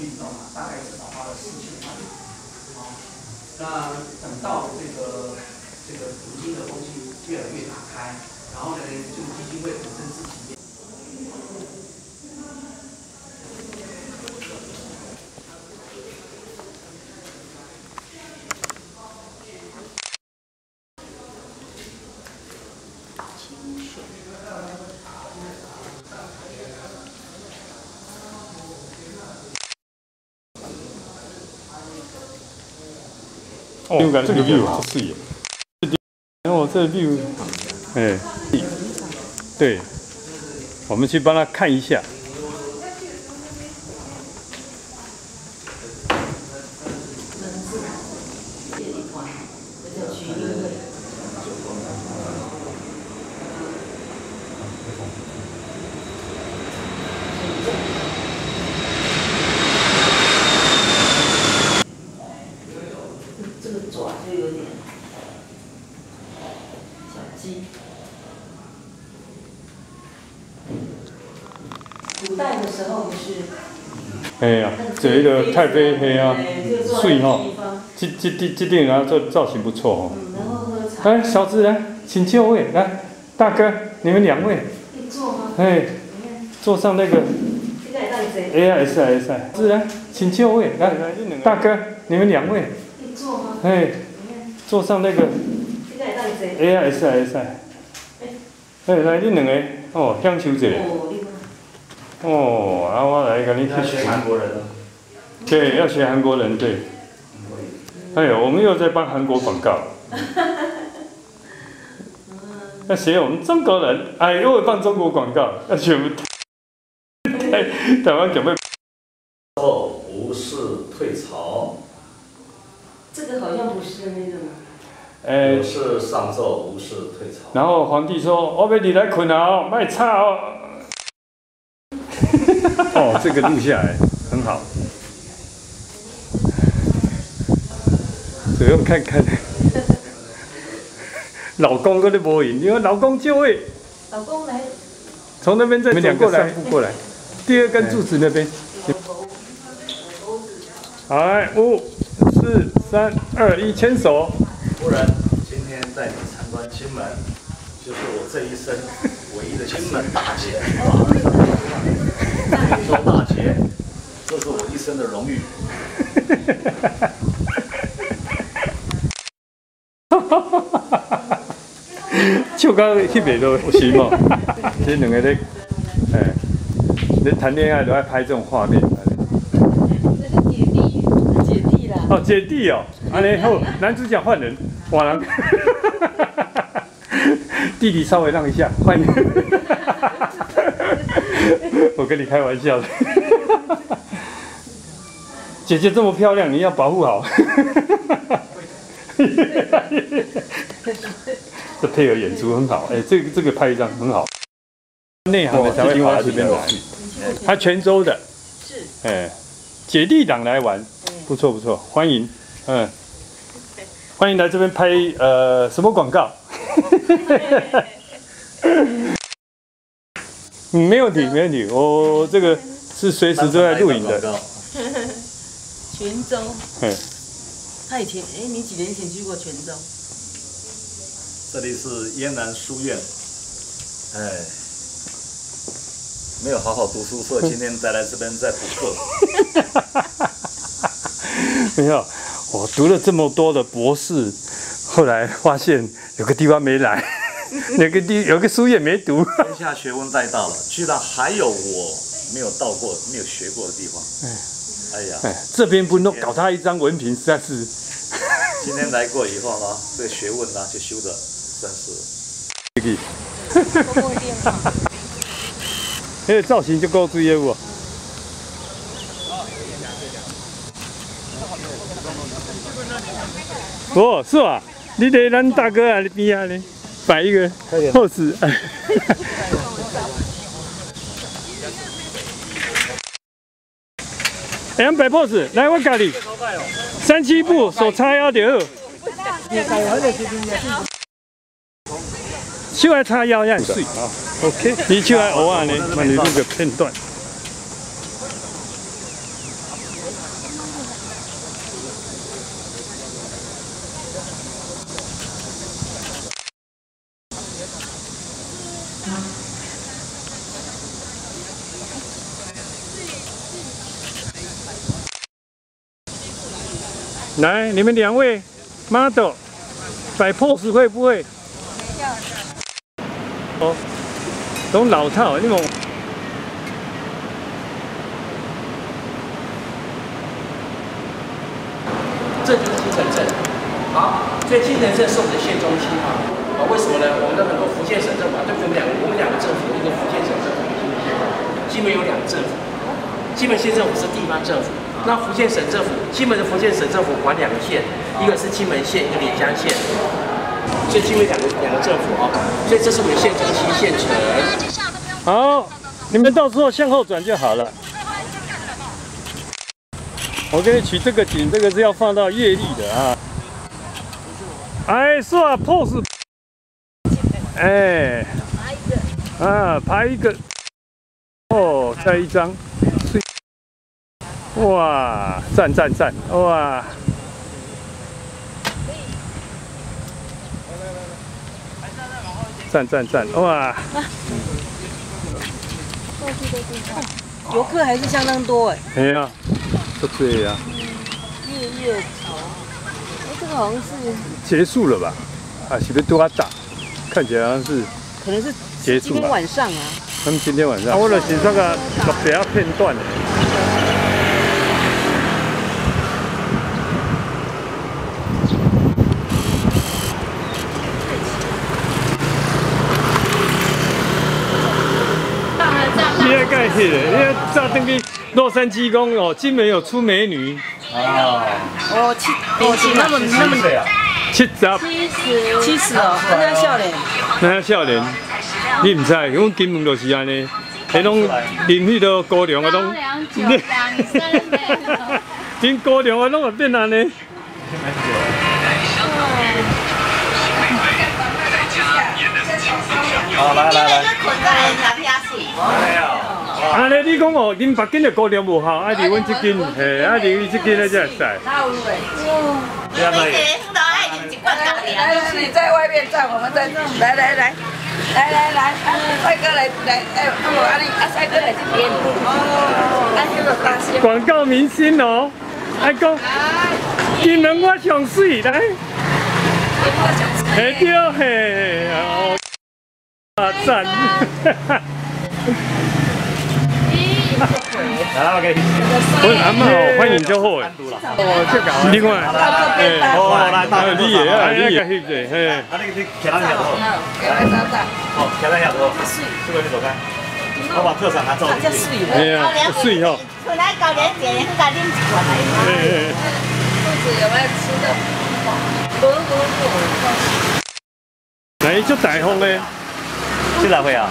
运动啊，大概至少花了四千万。啊，那等到这个这个如今的风气越来越打开，然后呢，就基金会本身自己。哦，这个 view 好视野。然后这个 view，哎，对，我们去帮他看一下。这个爪就有点小鸡。古代的时候不是哎呀，这个太妃黑啊，水哈，这这这这顶啊，这造型不错哦。嗯，然后喝茶。来，小子来，请就位，来，大哥，你们两位，可以坐吗？哎，坐上那个？A I S S I，是来，请就位，来，大哥，你们两位，可以坐吗？哎，坐上那个？A I S S I 哎，来，恁两个，哦，享受一下，哦，啊，我来给你去学，韩国人呢？对，要学韩国人，对，哎呦，我们又在帮韩国广告。要学我们中国人，哎，又会帮中国广告，要学我们台台湾准备后无事退潮，这个好像不是那个嘛。哎有，事上奏，无事退朝。然后皇帝说：“我要你来困哦，卖差哦。”哦，这个录下来很好，主要看看 老公跟你无赢，因为老公就会老公来，从那边再走过来，过来，第二根柱子那边。好，来，五、四、三、二、一，牵手。夫人，今天带你参观金门，就是我这一生唯一的金门大捷。说大捷，这是我一生的荣誉。就刚迄边都有是嘛，这两个咧，哎，咧谈恋爱都爱拍这种画面。这是姐弟，姐弟啦。哦，姐弟哦，安尼后男主角换人，哇人，弟弟稍微让一下，换人。我跟你开玩笑的，姐姐这么漂亮，你要保护好。这配合演出很好，哎、这个这个拍一张很好，内行的才会跑到这边来。他泉州的，是，哎、姐弟党来玩，不错不错，欢迎，嗯，欢迎来这边拍呃什么广告？嗯，没问题没问题，我这个是随时都在录影的，泉州。嗯，他以前，哎，你几年前去过泉州？这里是燕南书院，哎，没有好好读书，所以 今天再来这边再补课。没有，我读了这么多的博士，后来发现有个地方没来，有个地有个书也没读。天下学问太大了，居然还有我没有到过、没有学过的地方。哎呀，哎，这边不弄搞他一张文凭，实在是。今天来过以后呢，这个学问呢就修的这个，那个造型就够注意哦。哦，是吧？你得咱大哥啊，你边啊呢，摆一个 pose。哎，摆 pose，来我教你，三七步，手叉腰就好。就爱插腰样子 ok 你就爱偶尔呢那你这个片段。来你们两位 model 摆 pose 会不会？哦，都老套，你们。这就是金城镇。好，所以金城镇是我们的县中心啊。啊，为什么呢？我们的很多福建省政府，对我们两个，我们两个政府，一个福建省政府，一个金门县政府，基本有两个政府。金门县政府是地方政府，那福建省政府，金门的福建省政府管两个县，一个是金门县，一个连江县。所以基本两个两个政府啊，所以这是我们县中心县城。好，你们到时候向后转就好了。我给你取这个景，这个是要放到月历的啊。哎，是啊，pose。哎，啊，拍一个。哦，再一张。哇，赞赞赞！哇。赞赞赞！哇。游客还是相当多哎。哎呀。对呀，月月潮，哎，这个好像是结束了吧？啊，是不是多大？看起来好像是，可能是结束今天晚上啊。他们今天晚上，我了是这个比较片段的。你你也炸登去。洛杉矶公哦，金门有出美女啊！哦七哦七那么那么七十七十七十哦，那少年，那少年，你唔知，因为金门就是安尼，迄种林许多高粱啊，拢，真高粱啊，拢会变安尼。好，来来来。安尼你讲哦，恁北京的高粱无效，爱离阮这间，嘿，爱离阮这间的才会使。来来，来，你在外面站，我们在来来来，来来来，帅哥来来，哎，阿你阿帅哥来这边，哦，安这个大声。广告明星哦，爱讲，金门我上水来，嘿对嘿，哦，啊赞，哈哈。来，OK。我阿妈哦，欢迎就好诶。哦，这个。另外，哎，哦，来，大你也啊，嘿。啊，你你徛咱遐多。好，徛咱遐多。水，这个你走开。我把特产拿走。哎呀，水吼。出来高粱节，去甲啉一罐来。哎肚子有没有吃的？不不不。来，就大风嘞。现在会啊。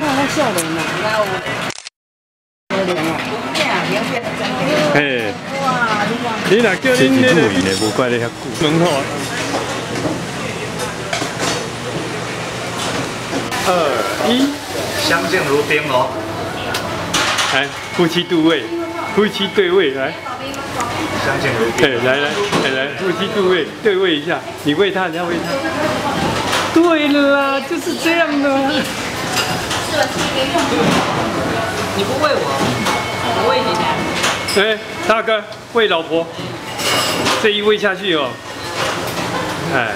那少年嘛，那有可怜啊，嘿，你若叫恁那个，无怪你遐久，门口。二一，相敬如宾哦。来，夫妻对位，夫妻对位，来。相敬如宾。哎，来来来来，夫妻对位，对位一下，你喂他，你要喂他。对了，就是这样的。你不喂我，喂你。哎，大哥，喂老婆，这一喂下去哦，哎，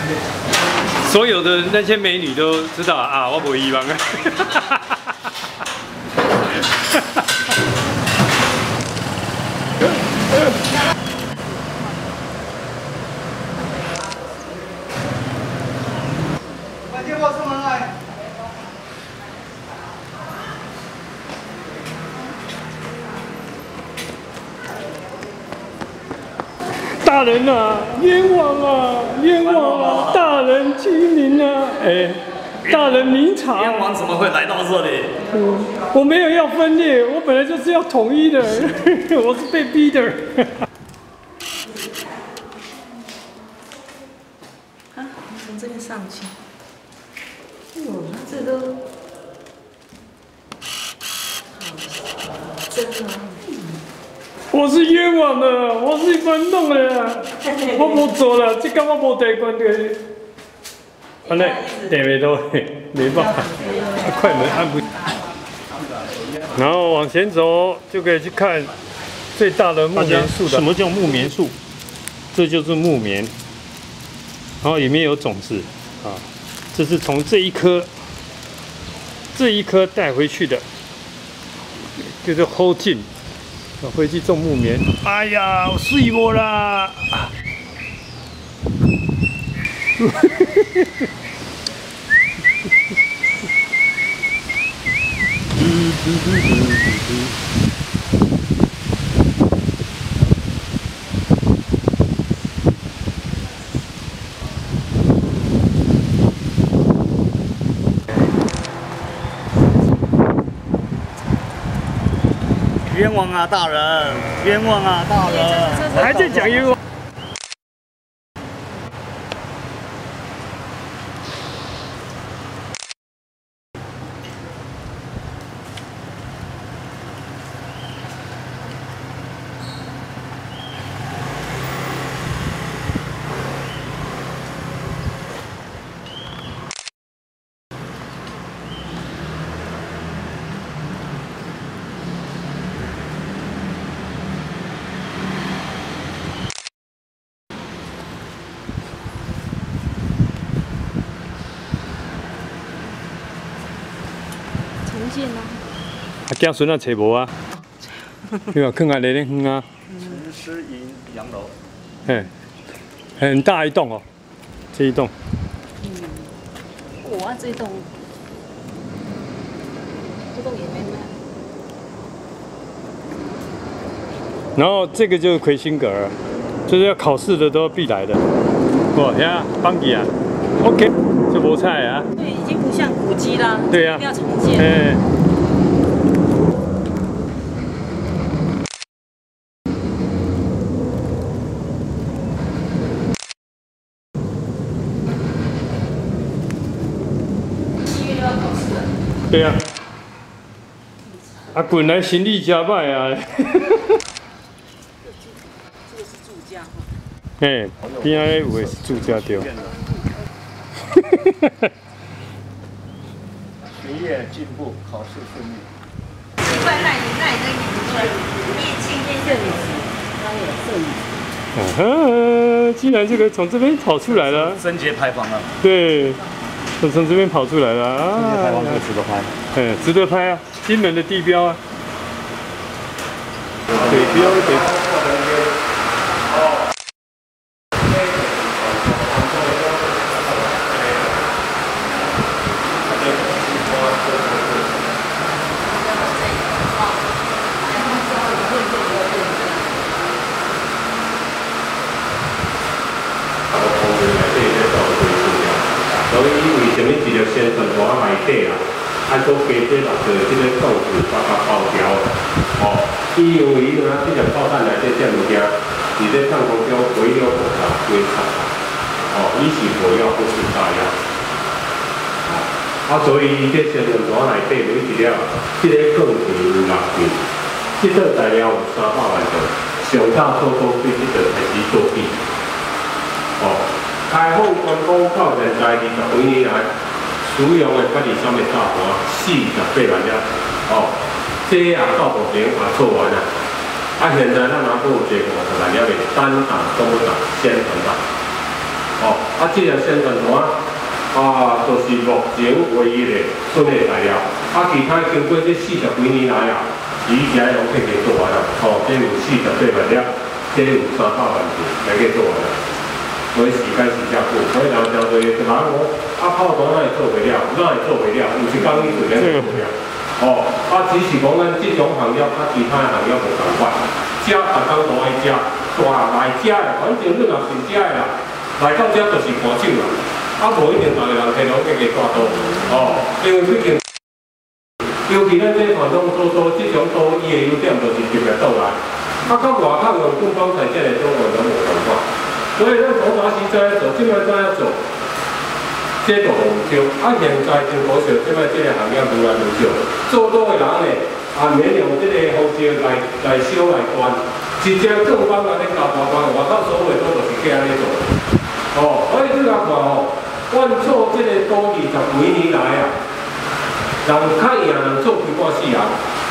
所有的那些美女都知道啊，我不一般啊。大人啊，冤枉啊，冤枉啊！大人清明啊，哎，大人明察。冤枉怎么会来到这里？我没有要分裂，我本来就是要统一的，我是被逼的。啊，从这边上去。哦，这都，真的。我是冤枉的，我是一般弄的，我无做了，这个我无带关的。安尼，点没到，没办法，快门按不。然后往前走就可以去看，最大的木棉树的。什么叫木棉树？这就是木棉，然后里面有种子啊，这是从这一棵这一棵带回去的，就是后劲，回去种木棉。哎呀，我睡过啦！冤枉啊，大人！冤枉啊，大人！还在讲冤枉。重建啊！啊，子孙啊，找无啊？对吧？看看哪里远啊？陈诗营洋楼，嘿，很大一栋哦，这一栋。嗯，哇，这一栋，这栋也没卖。然后这个就是魁星阁，就是要考试的都必来的。哇，呀，邦吉啊，OK，这菠菜啊。对，已经不像古迹啦。对呀。要重建。哎。对呀，啊，滚来行李加败啊。这个是住家哈。哎，边仔有的是住家对。学业进步，考试顺利。奇怪，那你那你跟摄影师，他有摄影师。嗯哼，既然这个从这边跑出来了。贞节牌坊啊。对。从从这边跑出来了啊！拍这个值得拍，嗯，值得拍啊！金门的地标啊，北标对。宣传图内底啊，按做加这六个即个数字把它包掉，哦，因为伊若即个炮弹内底这物件，伫咧上空中围了五十几场，哦，伊是火药不是炸药，啊，啊所以这宣传图内底每一了，即个钢铁有六件，即个材料有三百万吨，上大做工对即个开始作弊，哦，开放观光到现在二十几年来。使用的八二三的炸弹四十八万粒，哦，这也到目前也做完了。啊，现在咱拿过这五十万粒的单打、中打、宣传弹，哦，啊，这个宣传弹啊，就是目前唯一的顺利材料。啊，其他经过这四十几年来啊，伊也拢已经做完了。哦，这有四十八万粒，这有三百万粒，已经做完了。所以时间是较久，所以人真多，就讲我啊炮弹那会做袂了，那会做袂了，毋是讲伊做了做袂了。哦，啊只是讲咱即种行业，啊其他行业无同款。食逐工都爱食，大来食的，反正你若是食的啦，来到这就是看手啦。啊无一定逐个人摕拢加加大刀。哦，因为毕竟，尤其咱这传统做做即种刀，伊的优点就是直接倒来。啊，甲外口用军方材质的刀，我拢无同款。所以咱从早时在做，即摆在做，这都唔少。啊，现在真可惜，即摆这个行业越来越少。做多的人呢，也免用这个方式来来烧来关，直接正方安尼交大关，外口所有都就是这样做。哦，所以你来看哦，阮做这个多二十几年来啊，人较赢人做几挂四人，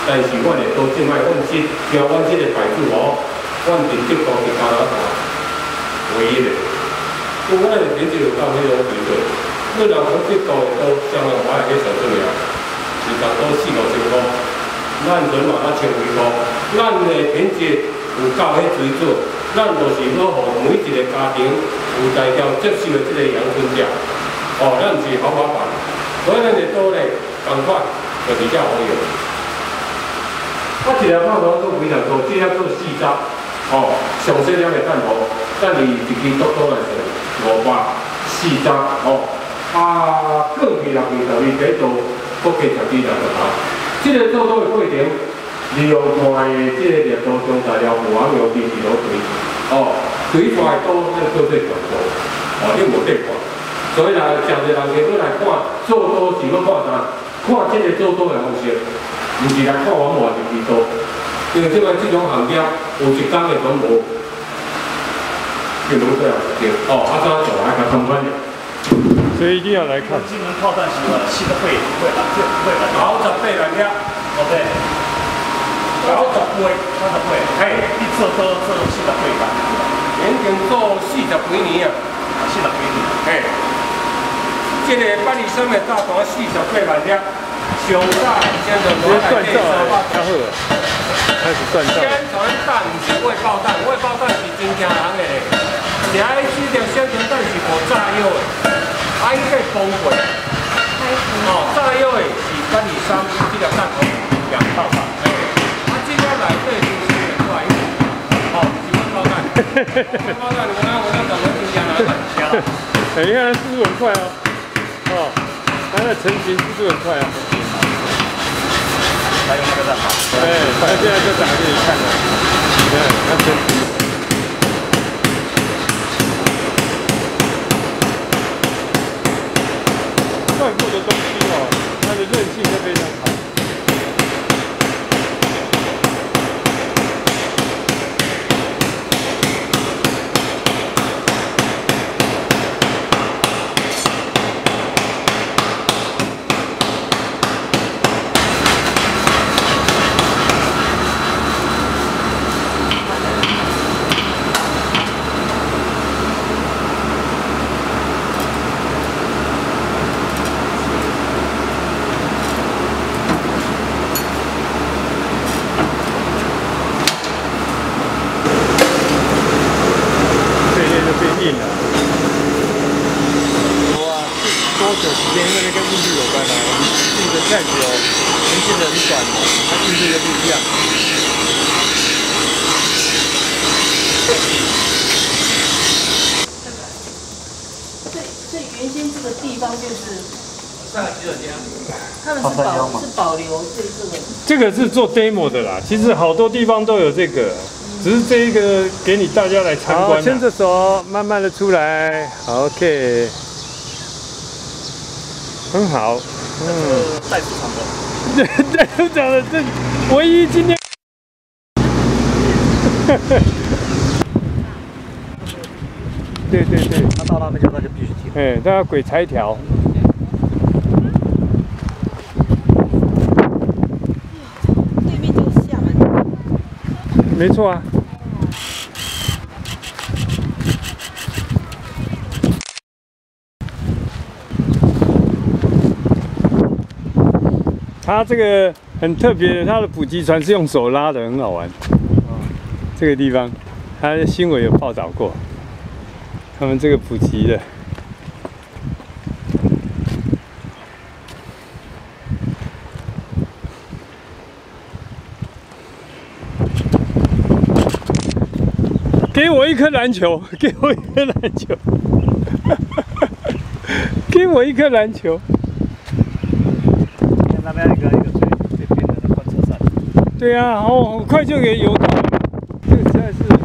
但是阮会都即摆，阮即惊阮即个牌子哦，阮伫德国是加拿大唯一的。我阮的品质有到迄种水准，你若讲德国的都相当我也去上重要，是差不多四五千块，咱人嘛较千几箍，咱的品质有到迄水准，咱就是要互每一个家庭有大条接受的即个阳春价，哦，咱毋是好麻烦，所以咱的刀咧，共款就比较好用。我一个泡头做非常多，这要做四十，哦，上细了。的蛋头，等于一支刀刀来算，五百四十，哦，啊，过去六月十二第做国计十二十个头，这个做刀的过程，利用看的这个热刀将材料互网用电磁炉锤，哦，锤出来刀那做最强刀，哦，你无得看，所以若诚侪人去过来看做刀是要看啥？看这个做刀的方式。毋是来看我换一支刀，因为即摆即种行业有一工的全无，就如这样对。哦，啊，怎做来甲参观的？所以一定要来看。技能炮弹是吧？新的会会啦，这会啦。九十八万粒，哦对，九十八，它的会，嘿，一次都做新的会吧？已经做四十几年啊，新的会你。嘿，这个八二三的大弹四十八万粒。上大先就直接锻造啊，太好了，开始算账。先传蛋是未爆弹，未爆弹是真惊人的。掠迄四条先传蛋是无炸药的，啊伊个崩溃。哦，炸药的是八二三这条弹头两爆弹，哎，啊这条内底就是很快，哦，是未爆弹。爆弹我那我那怎么真惊人的？哎，你看速度很快哦，哦，它的成型速度很快啊。还有那个在打，哎，他现在就打给你看了，你看，他真外部的东西哦，它的韧性都非常好。这些就变硬了。哇，多久时间？因为那跟硬度有关啊。我们硬的太久，年轻的很短，它硬度就不一样。所以所以原先这个地方就是上洗手间。他们是保是保留这这个。这个是做 demo 的啦，其实好多地方都有这个，只是这一个给你大家来参观。好，牵着手，慢慢的出来。，OK，很好。嗯，代市场的。对对，都讲的这唯一今天。对对对，他到那边就那就必须停。哎，他要鬼裁条。对面就是厦门。没错啊。他这个很特别的，它的补给船是用手拉的，很好玩。这个地方，他的新闻有报道过，他们这个普及的。给我一颗篮球，给我一颗篮球，给我一颗篮球。那边一个一个最最边的那观测站。对啊，好很快就可以游到了。这个实在是。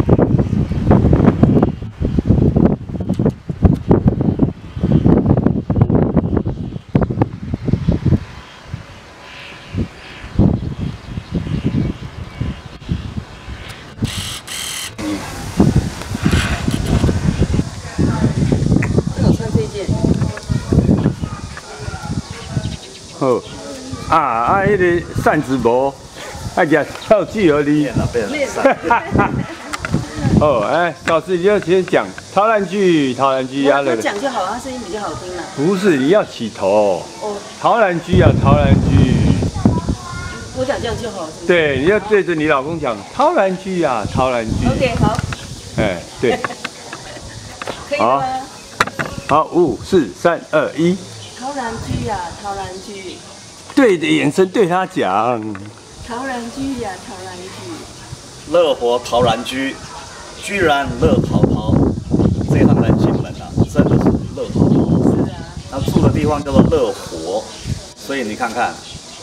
我穿这件。好啊啊，迄个扇子无，哎呀，跳剧而已。哦，哎，老师你要先讲陶然居，陶然居啊，他讲就好了，他声音比较好听了。不是，你要起头。哦，陶然居啊，陶然居。我讲这样就好。对，你要对着你老公讲陶然居啊，陶然居。OK，好。哎，对。可以吗？好，五四三二一。陶然居啊，陶然居。对着眼神对他讲。陶然居呀，陶然居。乐活陶然居，居然乐陶陶，这趟来金门啊，真的是乐陶陶。是啊。那住的地方叫做乐活，所以你看看，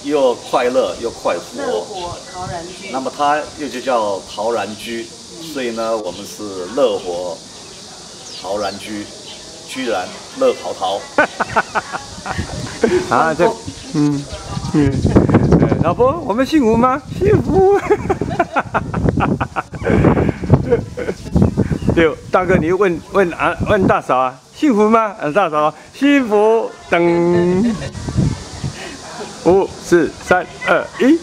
又快乐又快活。乐活陶然居。那么它又就叫陶然居，所以呢，我们是乐活陶然居，居然乐淘淘。啊，这，嗯嗯，老婆，我们幸福吗？幸福。对，大哥，你问问啊，问大嫂啊，幸福吗？啊，大嫂，幸福。等，五四三二一。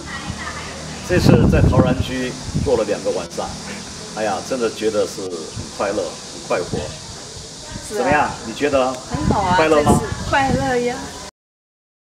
这次在陶然居过了两个晚上，哎呀，真的觉得是很快乐、很快活。怎么样？你觉得很好啊，快乐吗？快乐呀。